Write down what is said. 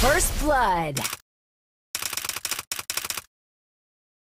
First blood.